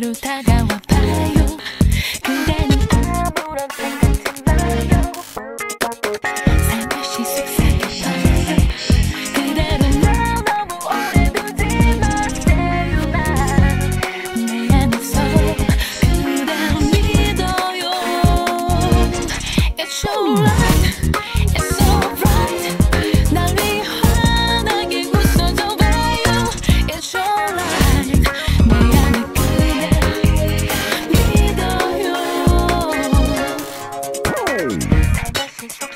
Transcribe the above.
내게로 다가와 봐요 그대는 아무런 생각지 마요 살며시 속삭여봐요 그대로 날 너무 오래 두지 마세요 난내 안에서 그댈 믿어요 It's alright It's It's